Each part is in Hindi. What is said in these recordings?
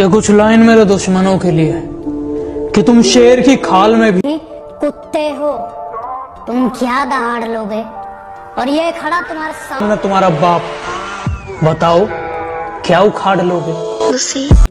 ये कुछ लाइन मेरे दुश्मनों के लिए है कि तुम शेर की खाल में भी भी कुत्ते हो। तुम क्या दहाड़ लोगे? और ये खड़ा तुम्हारे सामने तुम्हारा बाप। बताओ क्या उखाड़ लोगे?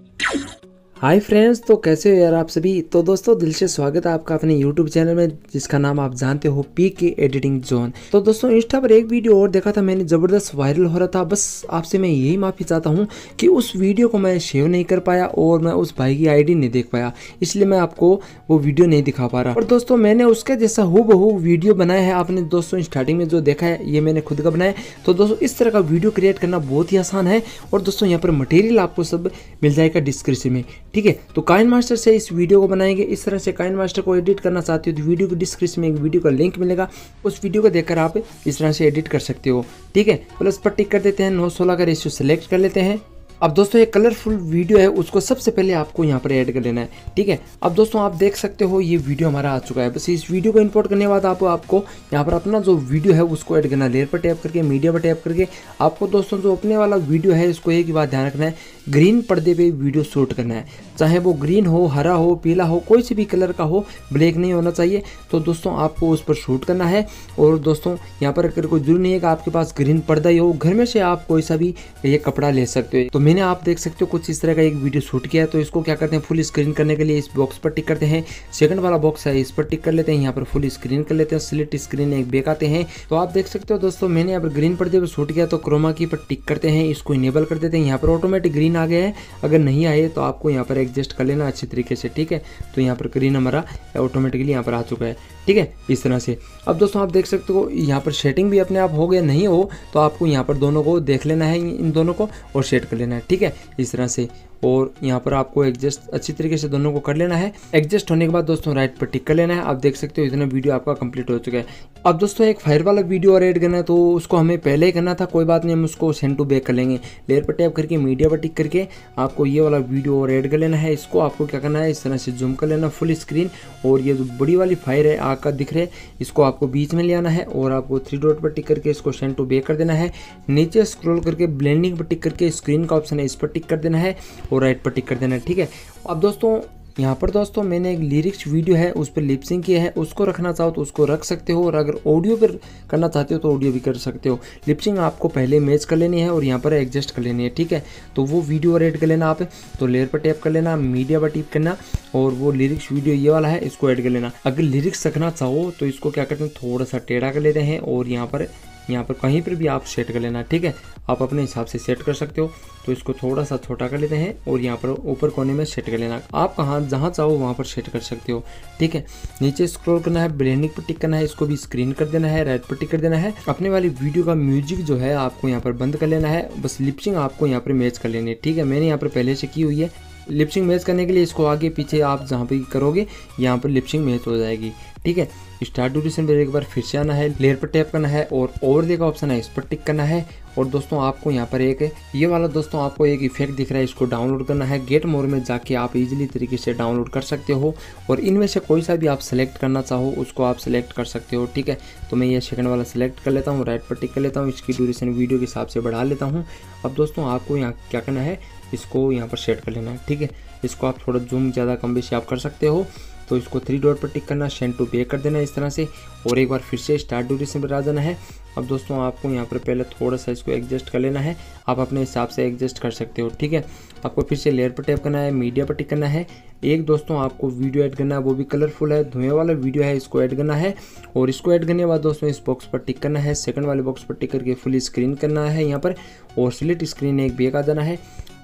हाय फ्रेंड्स तो कैसे हो यार आप सभी? तो दोस्तों, दिल से स्वागत है आपका अपने यूट्यूब चैनल में, जिसका नाम आप जानते हो पी के एडिटिंग जोन तो दोस्तों इंस्टा पर एक वीडियो और देखा था मैंने, ज़बरदस्त वायरल हो रहा था। बस आपसे मैं यही माफ़ी चाहता हूँ कि उस वीडियो को मैं शेव नहीं कर पाया और मैं उस भाई की आईडी नहीं देख पाया। इसलिए मैं आपको वो वीडियो नहीं दिखा पा रहा। और दोस्तों, मैंने उसके जैसा हु वीडियो बनाया है। आपने दोस्तों स्टार्टिंग में जो देखा है, ये मैंने खुद का बनाया तो दोस्तों, इस तरह का वीडियो क्रिएट करना बहुत ही आसान है। और दोस्तों, यहाँ पर मटेरियल आपको सब मिल जाएगा डिस्क्रिप्शन में। ठीक है? तो काइन मास्टर से इस वीडियो को बनाएँगे। इस तरह से काइन मास्टर को एडिट करना चाहते हो तो वीडियो के डिस्क्रिप्शन में एक वीडियो का लिंक मिलेगा। उस वीडियो को देखकर आप इस तरह से एडिट कर सकते हो। ठीक है? प्लस पर टिक कर देते हैं। नौ सोलह का रेशियो सेलेक्ट कर लेते हैं। अब दोस्तों, ये कलरफुल वीडियो है, उसको सबसे पहले आपको यहाँ पर ऐड कर लेना है, ठीक है? अब दोस्तों, आप देख सकते हो, ये वीडियो हमारा आ चुका है। बस इस वीडियो को इंपोर्ट करने के बाद आप, आपको यहाँ पर अपना जो वीडियो है, उसको ऐड करना है। लेयर पर टैप करके मीडिया पर टैप करके, आपको दोस्तों, जो अपने वाला वीडियो है, इसको एक ही बात ध्यान रखना है ग्रीन पर्दे पर वीडियो शूट करना है। चाहे वो ग्रीन हो, हरा हो, पीला हो, कोई से भी कलर का हो ब्लैक नहीं होना चाहिए। तो दोस्तों, आपको उस पर शूट करना है। और दोस्तों, यहाँ पर कोई ज़रूरी नहीं है कि आपके पास ग्रीन पर्दा ही हो, घर में से आप कोई सा भी ये कपड़ा ले सकते हो। तो मैंने आप देख सकते हो, कुछ इस तरह का एक वीडियो शूट किया है तो इसको क्या करते हैं फुल स्क्रीन करने के लिए इस बॉक्स पर टिक करते हैं। सेकंड वाला बॉक्स है, इस पर टिक कर लेते हैं, यहाँ पर फुल स्क्रीन कर लेते हैं स्लिट स्क्रीन एक बेक आते हैं। तो आप देख सकते हो दोस्तों, मैंने यहाँ पर ग्रीन पर शूट किया तो क्रोमा की पर टिक करते हैं, इसको इनेबल कर देते हैं। यहाँ पर ऑटोमेटिक ग्रीन आ गया है, अगर नहीं आए तो आपको यहाँ पर एडजस्ट कर लेना अच्छे तरीके से, ठीक है? तो यहाँ पर ग्रीन हमारा ऑटोमेटिकली यहाँ पर आ चुका है, ठीक है? इस तरह से। अब दोस्तों, आप देख सकते हो, यहाँ पर सेटिंग भी अपने आप हो गया, नहीं हो तो आपको यहाँ पर दोनों को देख लेना है, इन दोनों को, और सेट कर लेना है। ठीक है इस तरह से और यहाँ पर आपको एडजस्ट अच्छी तरीके से दोनों को कर लेना है। एडजस्ट होने के बाद दोस्तों राइट पर टिक कर लेना है। आप देख सकते हो इतना वीडियो आपका कंप्लीट हो चुका है। अब दोस्तों एक फायर वाला वीडियो और एड करना है तो उसको हमें पहले ही करना था, कोई बात नहीं, हम उसको सेंड टू बैक कर लेंगे। लेयर पर टैप करके मीडिया पर टिक करके आपको ये वाला वीडियो और एड कर लेना है। इसको आपको क्या करना है, इस तरह से जूम कर लेना फुल स्क्रीन और ये जो बड़ी वाली फायर है, आग का दिख रहे इसको आपको बीच में ले आना है और आपको थ्री डॉट पर टिक करके इसको सेंड टू बैक कर देना है। नीचे स्क्रॉल करके ब्लेंडिंग पर टिक करके स्क्रीन का ऑप्शन है, इस पर टिक कर देना है। और राइट पर टिक कर देना, ठीक है? अब दोस्तों, यहाँ पर दोस्तों मैंने एक लिरिक्स वीडियो है, उस पर लिपसिंग किया है, उसको रखना चाहो तो उसको रख सकते हो और अगर ऑडियो पर करना चाहते हो तो ऑडियो भी कर सकते हो। लिपसिंग आपको पहले मैच कर लेनी है और यहाँ पर एडजस्ट कर लेनी है, ठीक है? तो वो वीडियो और ऐड कर लेना आप तो लेयर पर टैप कर लेना मीडिया पर टिप करना और वो लिरिक्स वीडियो ये वाला है, इसको ऐड कर लेना। अगर लिरिक्स रखना चाहो तो इसको क्या करते हैं, थोड़ा सा टेढ़ा कर लेते हैं और यहाँ पर यहाँ पर कहीं पर भी आप सेट कर लेना, ठीक है? आप अपने हिसाब से सेट कर सकते हो। तो इसको थोड़ा सा छोटा कर लेते हैं और यहाँ पर ऊपर कोने में सेट कर लेना। आप कहाँ, जहाँ चाहो वहाँ पर सेट कर सकते हो, ठीक है? नीचे स्क्रॉल करना है ब्लेंडिंग पर टिक करना है, इसको भी स्क्रीन कर देना है राइट पर टिक कर देना है। अपने वाली वीडियो का म्यूज़िक जो है, आपको यहाँ पर बंद कर लेना है। बस लिपसिंग आपको यहाँ पर मैच कर लेनी है, ठीक है? मैंने यहाँ पर पहले से की हुई है। लिपसिंग मैच करने के लिए इसको आगे पीछे आप जहाँ पे करोगे, यहाँ पर लिपसिंग मैच हो जाएगी। ठीक है? स्टार्ट ड्यूरेशन पर एक बार फिर से आना है लेयर पर टैप करना है और ओवर का ऑप्शन है, इस पर टिक करना है। और दोस्तों, आपको यहाँ पर एक, ये वाला दोस्तों, आपको एक इफ़ेक्ट दिख रहा है, इसको डाउनलोड करना है। गेट मोर में जाके आप इजीली तरीके से डाउनलोड कर सकते हो और इनमें से कोई सा भी आप सेलेक्ट करना चाहो, उसको आप सेलेक्ट कर सकते हो, ठीक है? तो मैं ये सेकंड वाला सेलेक्ट कर लेता हूँ राइट पर टिक कर लेता हूँ, इसकी ड्यूरेशन वीडियो के हिसाब से बढ़ा लेता हूँ। अब दोस्तों, आपको यहाँ क्या करना है, इसको यहाँ पर सेट कर लेना है, ठीक है? इसको आप थोड़ा जूम ज़्यादा कम बेशी आप कर सकते हो तो इसको थ्री डॉट पर टिक करना सेंड टू पे कर देना इस तरह से और एक बार फिर से स्टार्ट ड्यूरेशन पर आ जाना है। अब दोस्तों आपको यहाँ पर पहले थोड़ा सा इसको एडजस्ट कर लेना है। आप अपने हिसाब से एडजस्ट कर सकते हो, ठीक है? आपको फिर से लेयर पर टैप करना है मीडिया पर टिक करना है। एक दोस्तों आपको वीडियो ऐड करना है, वो भी कलरफुल है, धुएँ वाला वीडियो है, इसको ऐड करना है। और इसको ऐड करने के बाद दोस्तों इस बॉक्स पर टिक करना है सेकंड वाले बॉक्स पर टिक करके फुल स्क्रीन करना है यहाँ पर। और स्लिट स्क्रीन एक बेक आ जाना है।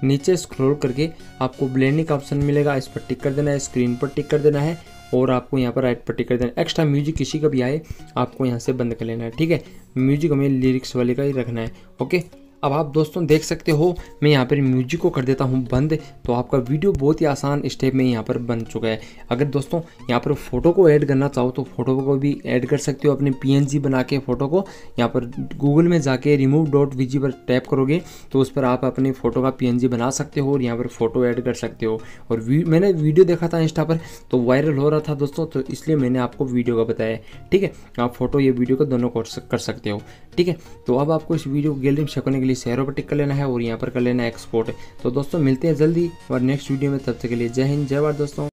नीचे स्क्रॉल करके आपको ब्लेंडिंग का ऑप्शन मिलेगा, इस पर टिक कर देना है स्क्रीन पर टिक कर देना है। और आपको यहाँ पर राइट पट्टी कर देना एक्स्ट्रा म्यूज़िक किसी का भी आए, आपको यहाँ से बंद कर लेना है, ठीक है? म्यूज़िक हमें लिरिक्स वाले का ही रखना है ओके अब आप दोस्तों देख सकते हो मैं यहाँ पर म्यूज़िक को कर देता हूँ बंद तो आपका वीडियो बहुत ही आसान स्टेप में यहाँ पर बन चुका है। अगर दोस्तों यहाँ पर फ़ोटो को ऐड करना चाहो तो फ़ोटो को भी ऐड कर सकते हो अपने पीएनजी बना के फ़ोटो को। यहाँ पर गूगल में जाके रिमूव डॉट वीजी पर टैप करोगे तो उस पर आप अपने फ़ोटो का पीएनजी बना सकते हो और यहाँ पर फ़ोटो ऐड कर सकते हो। और वी, मैंने वीडियो देखा था इंस्टा पर तो वायरल हो रहा था दोस्तों तो इसलिए मैंने आपको वीडियो का बताया ठीक है आप फ़ोटो या वीडियो को दोनों कर सकते हो। ठीक है तो अब आपको इस वीडियो को गैलरी में करने के के लिए शेयरों पर टिक कर लेना है और यहाँ पर कर लेना है एक्सपोर्ट तो दोस्तों, मिलते हैं जल्दी और नेक्स्ट वीडियो में, तब तक के लिए जय हिंद, जय भारत दोस्तों।